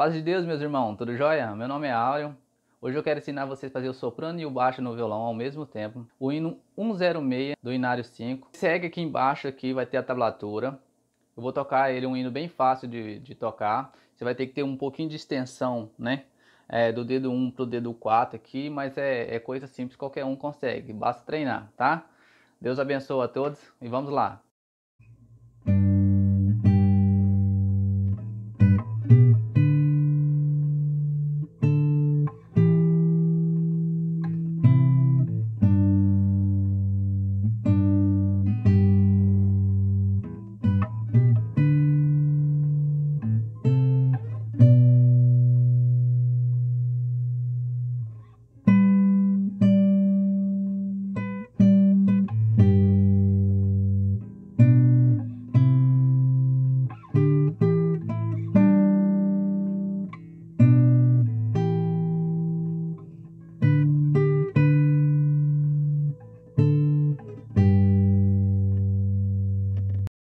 paz de Deus, meus irmãos, tudo jóia? Meu nome é Áureo. Hoje eu quero ensinar vocês a fazer o soprano e o baixo no violão ao mesmo tempo. O hino 106 do Inário 5. Segue aqui embaixo, aqui vai ter a tablatura. Eu vou tocar ele, um hino bem fácil de, de tocar. Você vai ter que ter um pouquinho de extensão, né? É, do dedo 1 pro dedo 4 aqui, mas é, é coisa simples, qualquer um consegue, basta treinar, tá? Deus abençoe a todos e vamos lá.